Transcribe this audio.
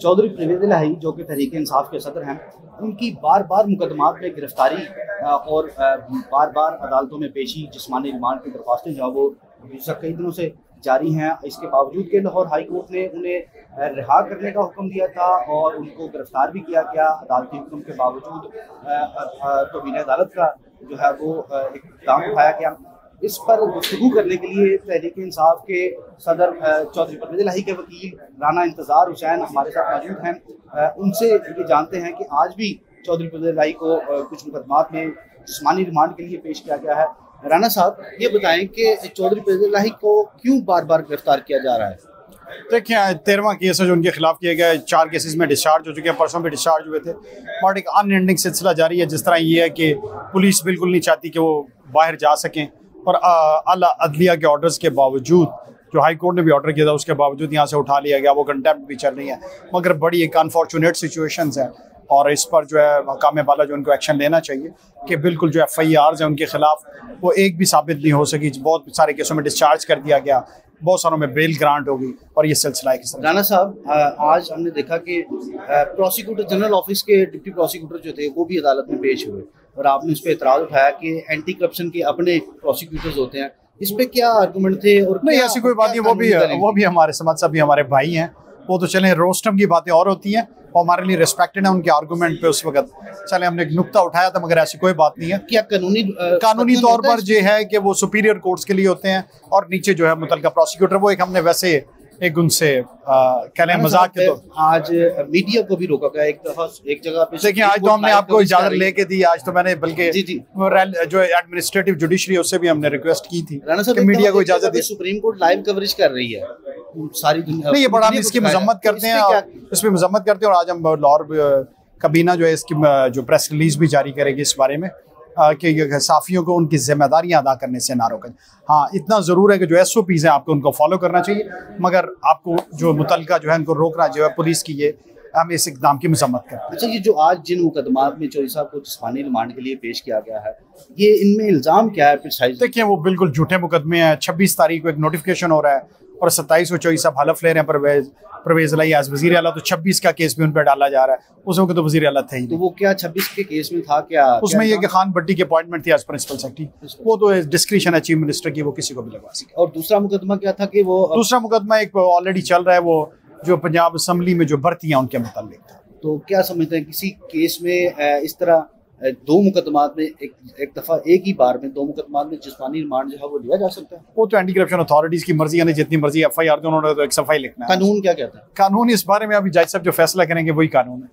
चौधरी परवेज लाही जो कि तहरीक इंसाफ के सदर हैं, उनकी बार बार मुकदमात में गिरफ्तारी और बार बार अदालतों में पेशी, जिसमानी रिमांड की दरख्वास्तें जो वो कई दिनों से जारी हैं। इसके बावजूद के लाहौर हाई कोर्ट ने उन्हें रिहा करने का हुक्म दिया था और उनको गिरफ़्तार भी किया गया, अदालती हुक्म के बावजूद तोमीन अदालत का जो है वो एक इकदाम उठाया गया। इस पर गुफ्तु करने के लिए तहरीक इंसाफ के सदर चौधरी परवेज लाही के वकील राना इंतज़ार हुसैन हमारे साथ मौजूद हैं। उनसे ये जानते हैं कि आज भी चौधरी परवेज लाही को कुछ मुकदमात में जिसमानी रिमांड के लिए पेश किया गया है। राना साहब, ये बताएँ कि चौधरी परवेज लाही को क्यों बार बार गिरफ़्तार किया जा रहा है? देखिए तेरहवा केस है जो उनके खिलाफ किए गए। चार केसेस में डिस्चार्ज हो चुके हैं, परसों भी डिस्चार्ज हुए थे। बट एक अनएंडिंग सिलसिला जारी है, जिस तरह ये है कि पुलिस बिल्कुल नहीं चाहती कि वो बाहर जा सकें। और अला अदलिया के ऑर्डर्स के बावजूद, जो हाई कोर्ट ने भी ऑर्डर किया था, उसके बावजूद यहाँ से उठा लिया गया। वो कंटेम्प्ट भी चल रही है। मगर बड़ी एक अनफॉर्चुनेट सिचुएशन है। और इस पर जो है हकाम वाला जो उनको एक्शन लेना चाहिए, कि बिल्कुल जो एफ़ आई आर है, उनके खिलाफ वो एक भी साबित नहीं हो सकी। बहुत सारे केसों में डिस्चार्ज कर दिया गया। बहुत सारों में बेल ग्रांट होगी और ये सिलसिला है राना साहब आज हमने देखा कि प्रोसिक्यूटर जनरल ऑफ़िस के डिप्टी प्रोसिक्यूटर जो थे, वो भी अदालत में पेश हुए। और आपने उस पर इतराज उठाया कि एंटी करप्शन के अपने प्रोसिक्यूटर्स होते हैं। इस पे क्या आर्गूमेंट थे और नहीं ऐसी कोई बात नहीं वो भी वो भी हमारे समाज से भी हमारे भाई हैं। वो तो चले रोस्टम की बातें और होती हैं। और हमारे लिए रिस्पेक्टेड है उनके आर्गूमेंट पे उस वक्त। चले हमने एक नुकता उठाया था मगर ऐसी कोई बात नहीं है। क्या कानूनी कानूनी तौर पर जो है कि वो सुपीरियर कोर्ट्स के लिए होते हैं और नीचे जो है मुतल प्रोसिक्यूटर वो एक हमने वैसे एक उनसे कह रहे मज़ाक के तो आज मीडिया को भी रोका गया एक दफ़ा एक जगह पे देखिए आज तो हमने आपको इजाज़त लेके दी आज तो मैंने बल्कि जो एडमिनिस्ट्रेटिव जुडिशरी उससे भी हमने रिक्वेस्ट की थी कि मीडिया को इजाज़त दी। सुप्रीम कोर्ट लाइव कवरेज कर रही है। सारी दुनिया नहीं ये बड़ा हम इसकी मजम्मत करते हैं इसमें मजम्मत करते हैं और आज हम लाहौर कबीना जो है इसकी जो प्रेस रिलीज़ भी जारी करेगी इस बारे में। कि साफियों को उनकी जिम्मेदारियाँ अदा करने से ना रोकें। हाँ इतना ज़रूर है कि जो एस ओ पीज़ हैं आपको उनको फॉलो करना चाहिए मगर आपको जो मुतल जो है उनको रोकना जो है पुलिस की ये हम इस इकदाम की मजम्मत करें अच्छा ये जो आज जिन मुकदमात में चौधरी साहब को जिसमानी रिमांड के लिए पेश किया गया है ये इनमें इल्ज़ाम क्या है देखिए वो बिल्कुल झूठे मुकदमे हैं। छब्बीस तारीख को एक नोटिफिकेशन हो रहा है। और सत्ताईस को चौधरी साहब हलफ ले रहे हैं परवेज परवेज लाई आज वज़ीर अला तो छब्बीस का केस भी उन पर डाला जा रहा है। उस वक्त तो वज़ीर अला थे ही तो वो क्या छब्बीस के केस में था क्या? उसमें ये कि खान भट्टी की अपॉइंटमेंट थी एज प्रिंसिपल सेक्रेटरी। वो तो डिस्क्रिप्शन है चीफ मिनिस्टर की वो किसी को भी लगवा सके। और दूसरा मुकदमा क्या था कि वो दूसरा मुकदमा एक ऑलरेडी चल रहा है वो जो पंजाब असम्बली में जो भर्ती हैं उनके मुतालिक था। तो क्या समझते हैं किसी केस में इस तरह दो मुकदमात में एक एक दफ़ा एक ही बार में दो मुकदमात में जिसमानी रिमांड जो है वो लिया जा सकता है। वो तो एंटी करप्शन अथॉरिटीज की मर्ज़ी यानी जितनी मर्ज़ी एफ़ आई आर उन्होंने तो एक सफ़ाई लिखना कानून क्या कहता है? कानून इस बारे में अभी जज साहब जो फैसला करेंगे वही कानून है।